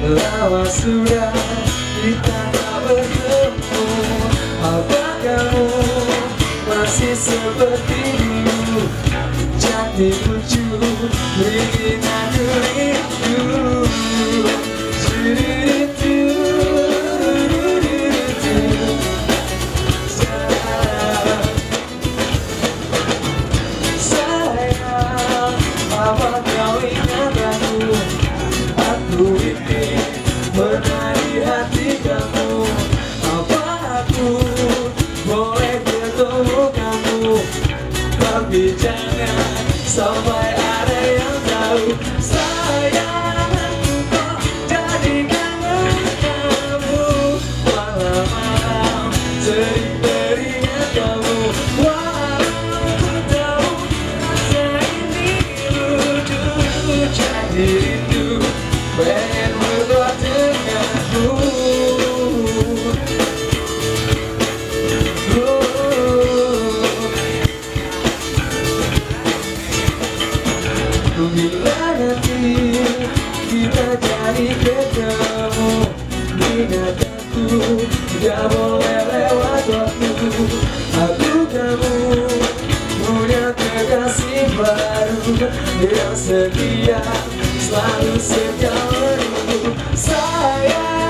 Lawa sudah kita tak bertemu Apa kamu masih seperti dulu Jadi lucu bikin aku rindu Sayang, apa Tapi jangan sampai ada yang tahu. diabo leleu adotu Adukamu punya kekasih baru Yang setia selalu setiap Sayang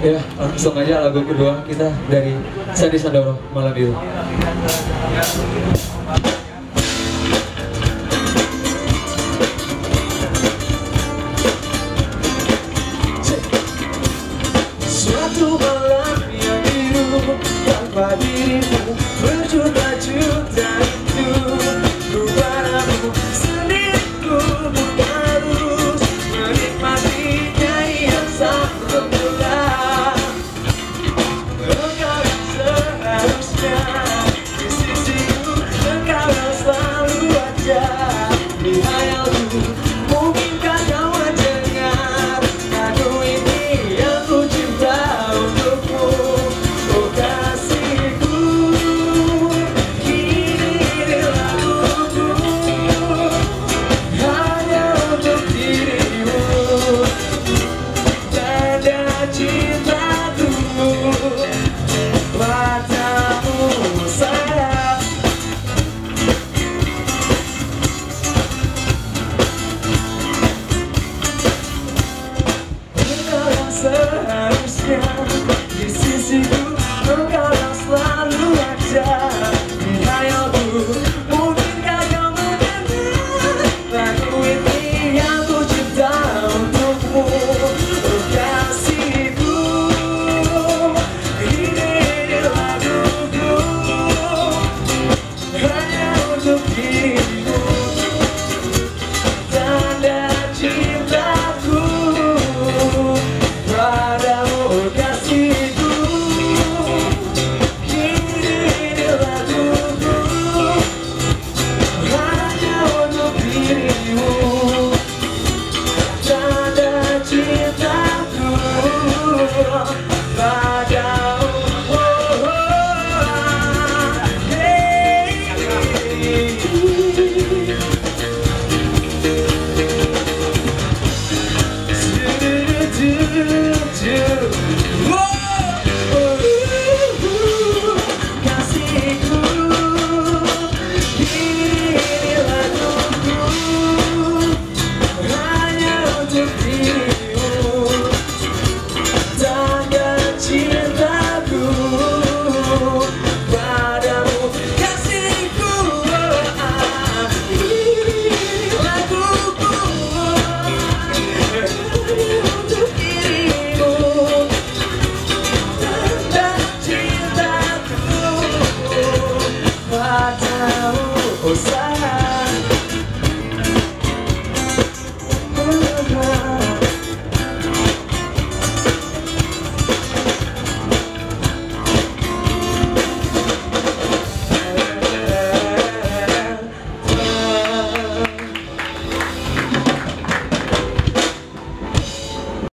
Ya, langsung aja lagu kedua kita dari Sandi Sandoro Malam Biru. circumstance. This is. você.